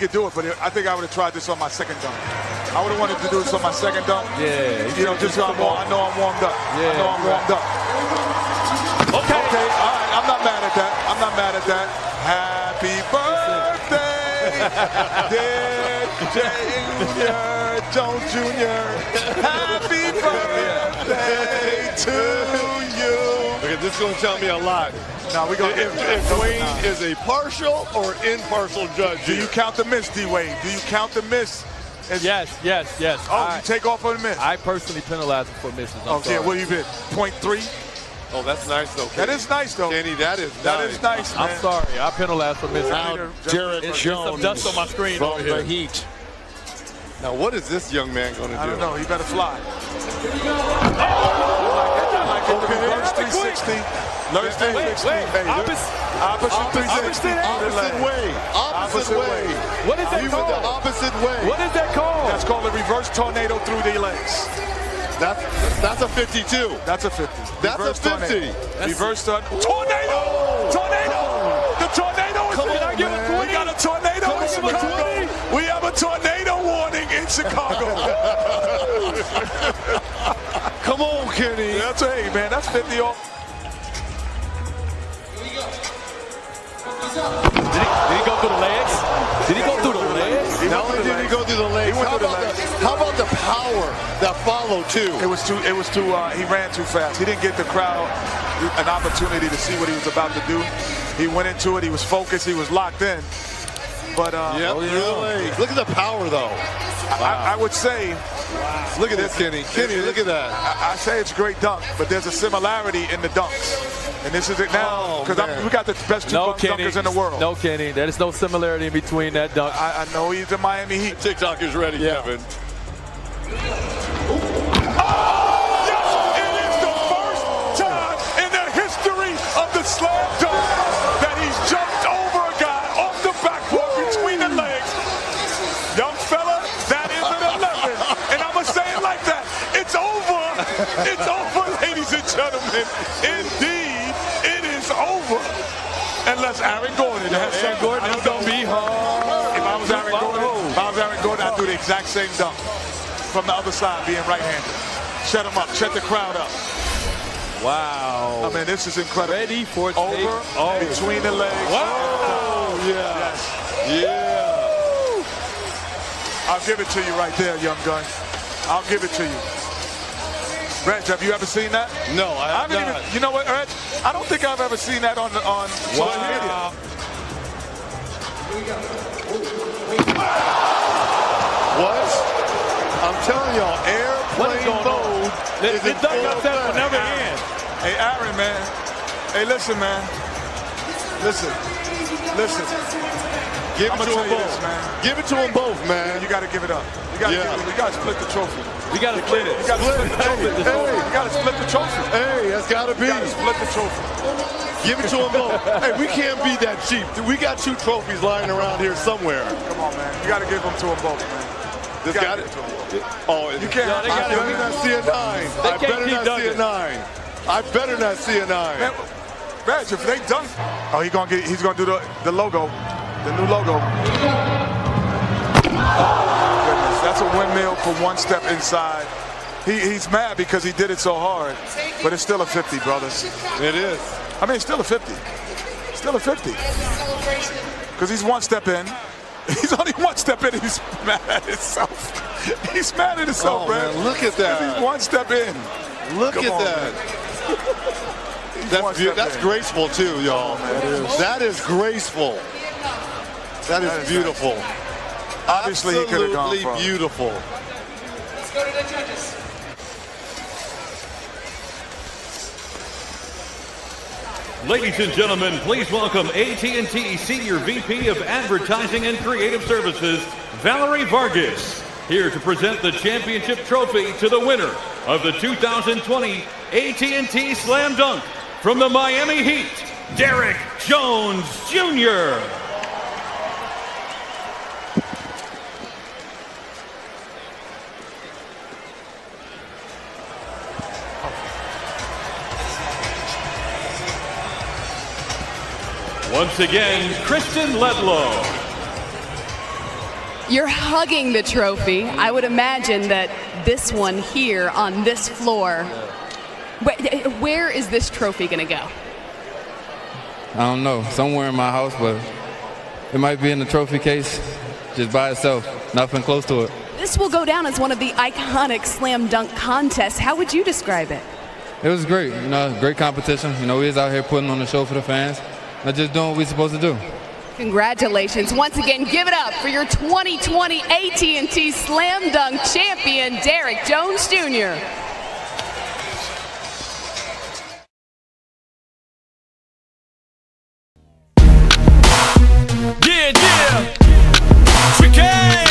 could do it, but I think I would have tried this on my second dunk. I would have wanted to do this on my second dunk. Yeah. You know, just so I'm, I know I'm warmed up. Yeah, I know I'm warmed up. Okay. Okay, all right. I'm not mad at that. I'm not mad at that. Happy birthday, dear Junior, Jones Jr. Happy birthday to you. Okay, this is going to tell me a lot. Now we gonna If, if Dwyane is a partial or impartial judge, Do you count the miss, D Wade? Do you count the miss? As, Yes, yes, yes. Oh, I, you take off on the miss. I personally penalize him for misses. I'm oh, yeah. sorry. What you been? Point three. Oh, that's nice though. That is nice though. Kenny, that is That nice. is nice, man. I'm sorry. I penalize for misses. Now, Jared There's some Jones dust on my screen from over here. the Heat. Now, what is this young man going to do? I don't know. He better fly. I like it. I like it. The reverse 360. Reverse 360. wait. Hey, Opposite- opposite 360. Opposite way. Opposite, Opposite way. What is that went the called? opposite way. What is that called? That's called a reverse tornado through the legs. That's that's a 52. That's a 50. That's a 50. Tornado. Reverse tornado. Oh! Tornado! Tornado! The tornado is Come in. on, I give man. a 20. We got a tornado Come in Chicago. 20. We have a tornado warning in Chicago. Come on, Kenny. that's hey man, that's 50 off. Did he, did he go through the legs? Did he go through the legs? Not only did he go through the legs, how through the about, the, how about the power that followed too? It was too. It was too. Uh, he ran too fast. He didn't get the crowd an opportunity to see what he was about to do. He went into it. He was focused. He was locked in. But uh, Yep, Oh, yeah. through the legs. Look at the power though. I, I would say Look at this, Kenny. Kenny, look at that. I, I say it's a great dunk, but there's a similarity in the dunks. And this is it now Oh, because man. we got the best two No, Kenny. dunkers in the world. No, Kenny. There is no similarity in between that dunk. I, I know he's in Miami Heat. TikTok is ready, Yeah. Kevin. It's over, ladies and gentlemen. Indeed, it is over. Unless Aaron Gordon has Aaron. Gordon I is don't going to be hard. If I was Aaron Gordon, if I was Aaron Gordon, I'd do the exact same dunk from the other side, being right-handed. Shut him up. Shut the crowd up. Wow. Oh, I mean, this is incredible. Ready for Over. Oh. between the legs. Wow. Oh, yeah. Yes. Yeah. I'll give it to you right there, young gun. I'll give it to you. Reg, have you ever seen that? No, I I have haven't even, you know what, Reg? I don't think I've ever seen that on on social media. What? I'm telling y'all, airplane mode The, is the in dunk full contest will never end. Hey, Aaron, man. Hey, listen, man. Listen. Listen. Give it I'ma tell them both, this, man. Give it to them both, man. You got to give it up. You got Yeah. give got to split the trophy. We got to split it. You got to split the trophy. Hey, hey. You got to split the trophy. Hey, that's gotta be. You got to split the trophy. Give it to them both. hey, we can't be that cheap. We got two trophies lying around here somewhere. Come on, man. You got to give them to them both, man. This got it. give it to them. Oh, You can't. No, I better not see a nine. I better not see a nine. I better not see a nine. Man, Reg, if they dunk, oh, he gonna get. He's gonna do the the logo, the new logo. Goodness, that's a windmill for one step inside. He, he's mad because he did it so hard, but it's still a 50, brothers. It is. I mean, it's still a 50. Still a 50. Because he's one step in. He's only one step in. He's mad at himself. He's mad at himself, Oh, man. man, look at that. He's one step in. Look Come at on, that. That's one beau- step that's in. graceful too, y'all. Oh, that is graceful. That is That is beautiful. Obviously, he could have gone Absolutely from. beautiful. Ladies and gentlemen, please welcome AT&T Senior VP of Advertising and Creative Services, Valerie Vargas, here to present the championship trophy to the winner of the 2020 AT&T Slam Dunk from the Miami Heat, Derrick Jones Jr. Once again, Kristen Ledlow. You're hugging the trophy. I would imagine that this one here on this floor. Where is this trophy going to go? I don't know, somewhere in my house, but it might be in the trophy case just by itself. Nothing close to it. This will go down as one of the iconic slam dunk contests. How would you describe it? It was great, you know, great competition. You know, we was out here putting on the show for the fans, I just doing what we're supposed to do. Congratulations. Once again, give it up for your 2020 AT&T Slam Dunk champion, Derrick Jones Jr. Yeah, yeah. Tricky.